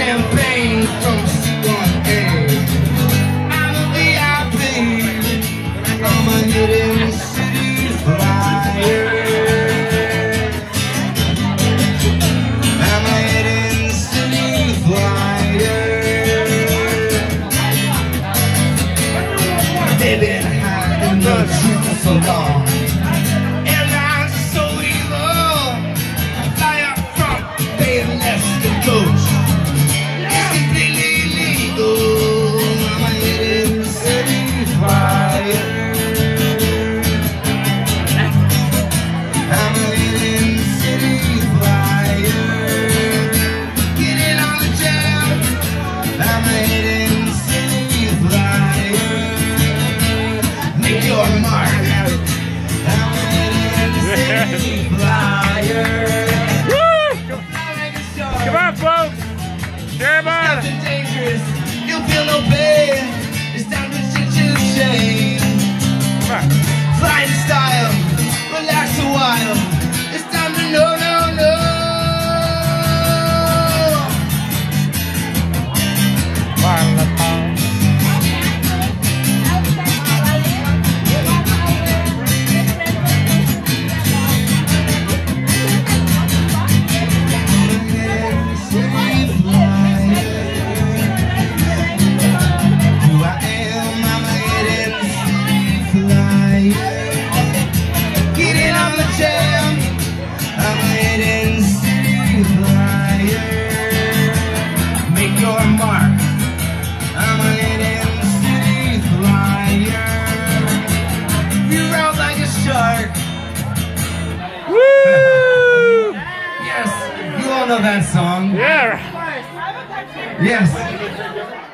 champagne from C1A. I'm a VIP. I'm a hidden city flyer. I'm a hidden city flyer. They've been the truth for long. Nothing dangerous. You'll feel no pain. It's time to shit you shame. On. Fly in style. Relax a while. It's time to know, know that song. Yeah. Yes.